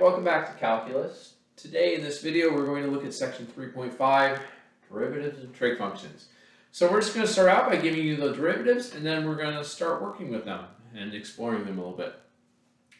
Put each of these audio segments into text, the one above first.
welcome back to Calculus. Today in this video we're going to look at section 3.5, derivatives and trig functions. So we're just going to start out by giving you the derivatives and then we're going to start working with them and exploring them a little bit.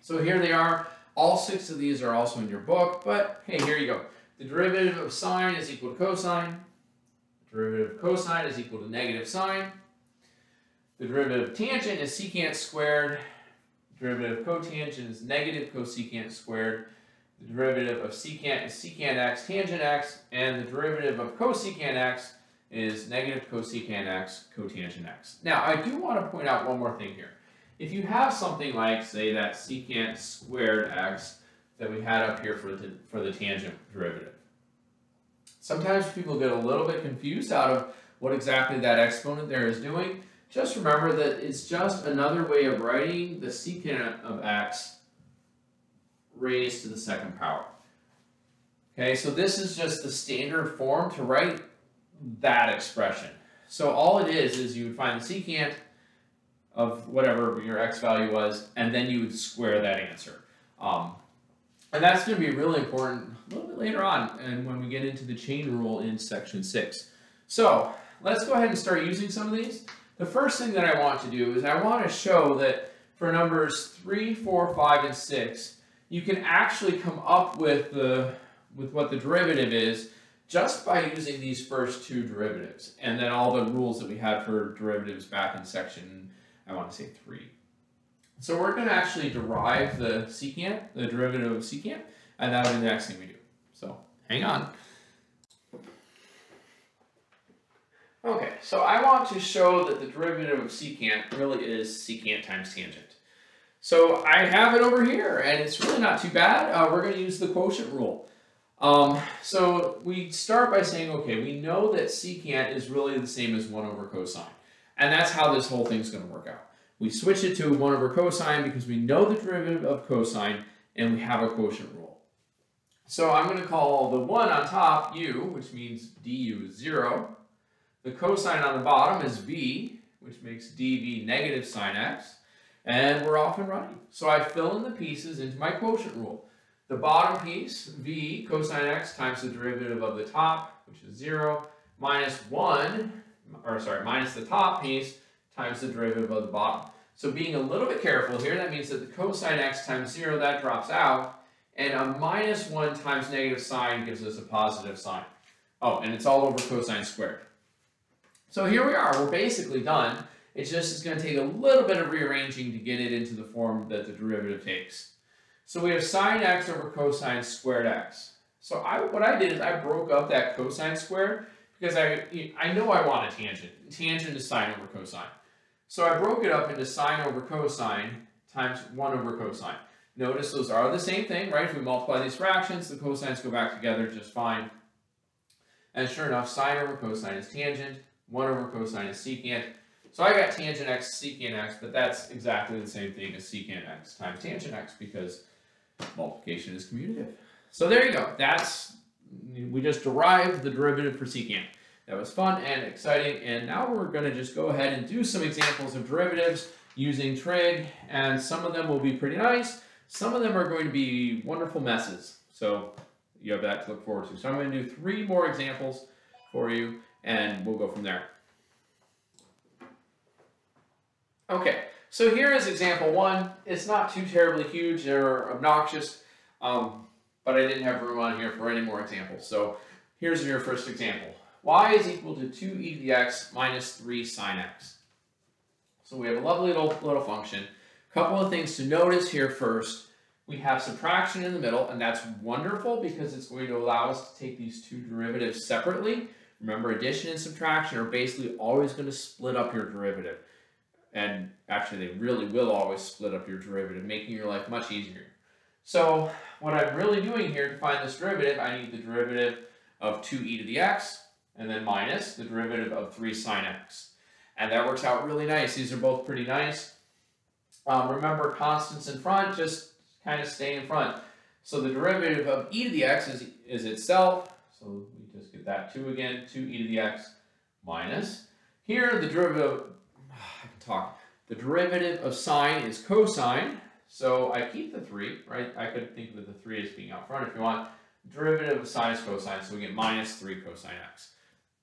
So here they are. All six of these are also in your book, but hey, here you go. The derivative of sine is equal to cosine. The derivative of cosine is equal to negative sine. The derivative of tangent is secant squared derivative of cotangent is negative cosecant squared. The derivative of secant is secant x tangent x, and the derivative of cosecant x is negative cosecant x cotangent x. Now, I do want to point out one more thing here. If you have something like, say, that secant squared x that we had up here for the, for the tangent derivative, sometimes people get a little bit confused out of what exactly that exponent there is doing. Just remember that it's just another way of writing the secant of x raised to the second power. Okay, so this is just the standard form to write that expression. So all it is, is you would find the secant of whatever your x value was, and then you would square that answer. Um, and that's going to be really important a little bit later on, and when we get into the chain rule in section 6. So let's go ahead and start using some of these. The first thing that I want to do is I want to show that for numbers 3, 4, 5, and 6, you can actually come up with, the, with what the derivative is just by using these first two derivatives. And then all the rules that we had for derivatives back in section, I want to say 3. So we're going to actually derive the secant, the derivative of secant, and that'll be the next thing we do. So hang on. Okay, so I want to show that the derivative of secant really is secant times tangent. So I have it over here, and it's really not too bad. Uh, we're going to use the quotient rule. Um, so we start by saying, okay, we know that secant is really the same as 1 over cosine. And that's how this whole thing's going to work out. We switch it to 1 over cosine because we know the derivative of cosine, and we have a quotient rule. So I'm going to call the 1 on top u, which means du is 0. The cosine on the bottom is v, which makes dv negative sine x, and we're off and running. So I fill in the pieces into my quotient rule. The bottom piece, v cosine x times the derivative of the top, which is 0, minus 1, or sorry, minus the top piece times the derivative of the bottom. So being a little bit careful here, that means that the cosine x times 0, that drops out, and a minus 1 times negative sine gives us a positive sine. Oh, and it's all over cosine squared. So here we are, we're basically done. It's just it's going to take a little bit of rearranging to get it into the form that the derivative takes. So we have sine x over cosine squared x. So I, what I did is I broke up that cosine squared because I, I know I want a tangent. Tangent is sine over cosine. So I broke it up into sine over cosine times 1 over cosine. Notice those are the same thing, right? If we multiply these fractions, the cosines go back together just fine. And sure enough, sine over cosine is tangent. 1 over cosine is secant. So I got tangent x secant x, but that's exactly the same thing as secant x times tangent x because multiplication is commutative. So there you go. That's, we just derived the derivative for secant. That was fun and exciting. And now we're going to just go ahead and do some examples of derivatives using trig. And some of them will be pretty nice. Some of them are going to be wonderful messes. So you have that to look forward to. So I'm going to do three more examples for you and we'll go from there. Okay, so here is example one. It's not too terribly huge or obnoxious, um, but I didn't have room on here for any more examples. So here's your first example. y is equal to 2 e to the x minus 3 sine x. So we have a lovely little, little function. A couple of things to notice here first. We have subtraction in the middle, and that's wonderful because it's going to allow us to take these two derivatives separately. Remember, addition and subtraction are basically always going to split up your derivative. And actually, they really will always split up your derivative, making your life much easier. So what I'm really doing here to find this derivative, I need the derivative of 2e to the x, and then minus the derivative of 3 sine x. And that works out really nice. These are both pretty nice. Um, remember, constants in front, just kind of stay in front. So the derivative of e to the x is, is itself, so just get that 2 again, 2e to the x minus. Here, the derivative, I can talk, the derivative of sine is cosine, So I keep the 3, right? I could think of the 3 as being out front if you want. Derivative of sine is cosine, so we get minus 3 cosine x.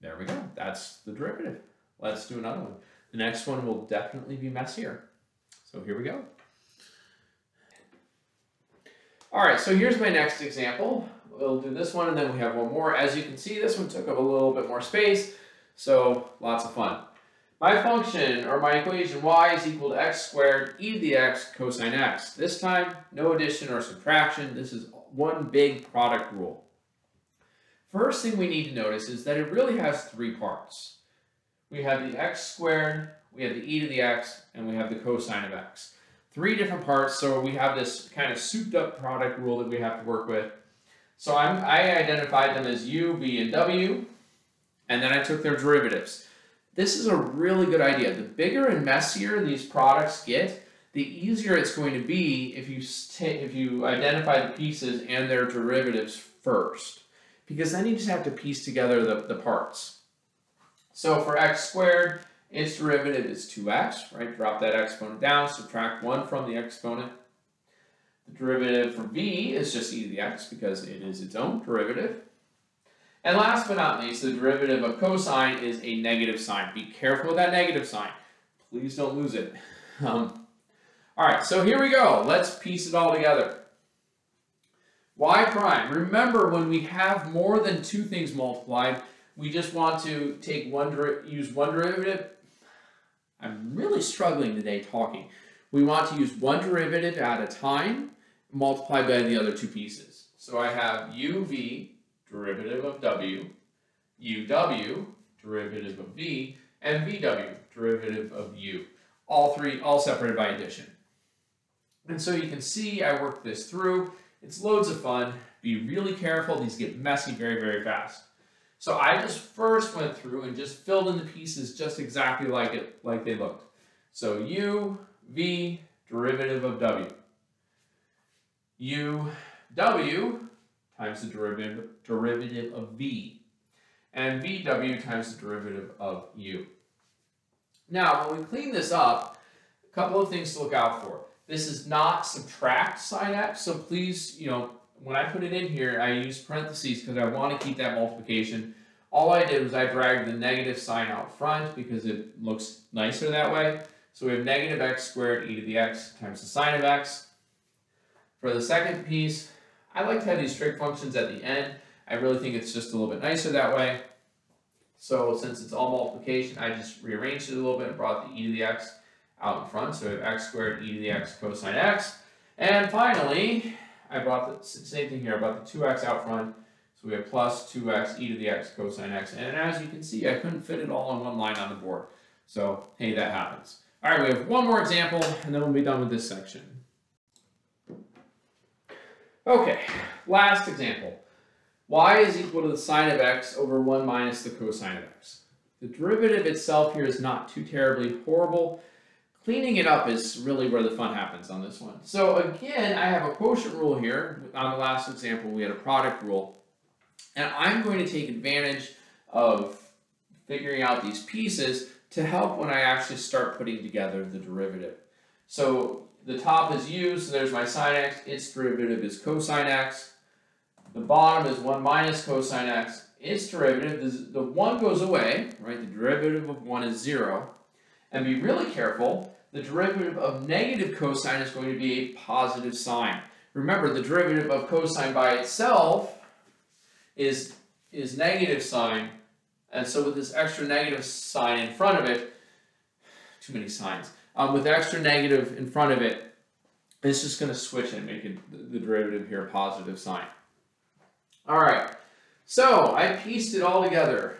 There we go. That's the derivative. Let's do another one. The next one will definitely be messier. So here we go. All right, so here's my next example. We'll do this one and then we have one more. As you can see, this one took up a little bit more space, so lots of fun. My function, or my equation, y is equal to x squared e to the x cosine x. This time, no addition or subtraction. This is one big product rule. First thing we need to notice is that it really has three parts. We have the x squared, we have the e to the x, and we have the cosine of x. Three different parts, so we have this kind of souped up product rule that we have to work with. So I'm, I identified them as u, v, and w, and then I took their derivatives. This is a really good idea. The bigger and messier these products get, the easier it's going to be if you if you identify the pieces and their derivatives first. Because then you just have to piece together the, the parts. So for x squared, its derivative is 2x, right? Drop that exponent down, subtract 1 from the exponent. The derivative for v is just e to the x because it is its own derivative. And last but not least, the derivative of cosine is a negative sine. Be careful with that negative sign. Please don't lose it. Um, all right, so here we go. Let's piece it all together. y prime. Remember, when we have more than two things multiplied, we just want to take one use one derivative. I'm really struggling today talking. We want to use one derivative at a time multiplied by the other two pieces. So I have uv derivative of w, uw, derivative of v, and vw, derivative of u. All three, all separated by addition. And so you can see I worked this through. It's loads of fun. Be really careful. These get messy very, very fast. So I just first went through and just filled in the pieces just exactly like it, like they looked. So u, v, derivative of w. u, w, times the derivative, derivative of v, and vw times the derivative of u. Now, when we clean this up, a couple of things to look out for. This is not subtract sine x, so please, you know, when I put it in here, I use parentheses because I want to keep that multiplication. All I did was I dragged the negative sign out front because it looks nicer that way. So we have negative x squared e to the x times the sine of x. For the second piece, I like to have these trig functions at the end. I really think it's just a little bit nicer that way. So since it's all multiplication, I just rearranged it a little bit and brought the e to the x out in front. So we have x squared e to the x cosine x. And finally, I brought the same thing here. I brought the 2x out front. So we have plus 2x e to the x cosine x. And as you can see, I couldn't fit it all on one line on the board. So, hey, that happens. All right, we have one more example, and then we'll be done with this section. Okay, last example. y is equal to the sine of x over 1 minus the cosine of x. The derivative itself here is not too terribly horrible. Cleaning it up is really where the fun happens on this one. So again, I have a quotient rule here. On the last example, we had a product rule. And I'm going to take advantage of figuring out these pieces to help when I actually start putting together the derivative. So the top is u, so there's my sine x, its derivative is cosine x. The bottom is 1 minus cosine x, its derivative, the 1 goes away, right? The derivative of 1 is 0. And be really careful, the derivative of negative cosine is going to be a positive sine. Remember, the derivative of cosine by itself is, is negative sine, and so with this extra negative sign in front of it, too many signs, um, with extra negative in front of it, it's just going to switch and make it, the, derivative here a positive sine. All right, so I pieced it all together.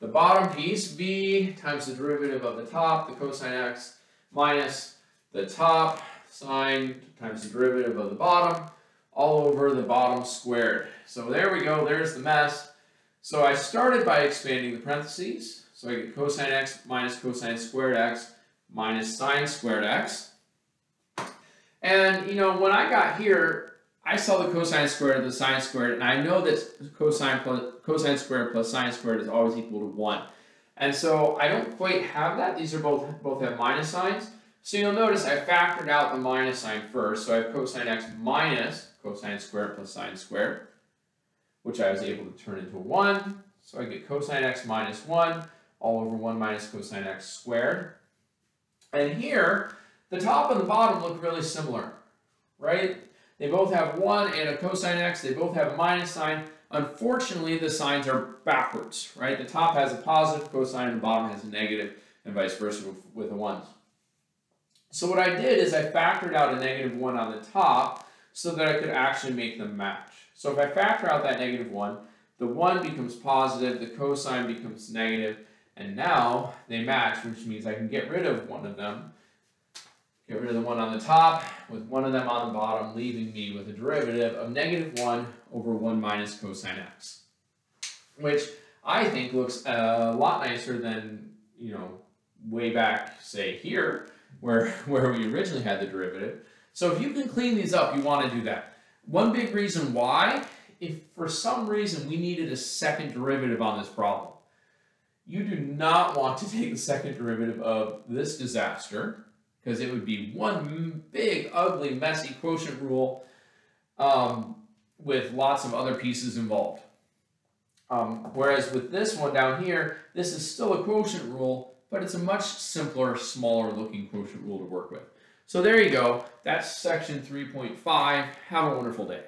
The bottom piece, v times the derivative of the top, the cosine x, minus the top sine times the derivative of the bottom, all over the bottom squared. So there we go, there's the mess. So I started by expanding the parentheses. So I get cosine x minus cosine squared x minus sine squared x. And, you know, when I got here, I saw the cosine squared and the sine squared, and I know that cosine, plus, cosine squared plus sine squared is always equal to 1. And so I don't quite have that. These are both both have minus signs. So you'll notice I factored out the minus sign first, so I have cosine x minus cosine squared plus sine squared, which I was able to turn into 1. So I get cosine x minus 1 all over 1 minus cosine x squared. And here, the top and the bottom look really similar, right? They both have 1 and a cosine x. They both have a minus sign. Unfortunately, the signs are backwards, right? The top has a positive cosine and the bottom has a negative, and vice versa with the 1s. So what I did is I factored out a negative 1 on the top so that I could actually make them match. So if I factor out that negative 1, the 1 becomes positive, the cosine becomes negative, and now they match, which means I can get rid of one of them. Get rid of the one on the top with one of them on the bottom, leaving me with a derivative of negative 1 over 1 minus cosine x. Which I think looks a lot nicer than, you know, way back, say, here, where, where we originally had the derivative. So if you can clean these up, you want to do that. One big reason why, if for some reason we needed a second derivative on this problem, you do not want to take the second derivative of this disaster because it would be one big, ugly, messy quotient rule um, with lots of other pieces involved. Um, whereas with this one down here, this is still a quotient rule, but it's a much simpler, smaller looking quotient rule to work with. So there you go. That's section 3.5. Have a wonderful day.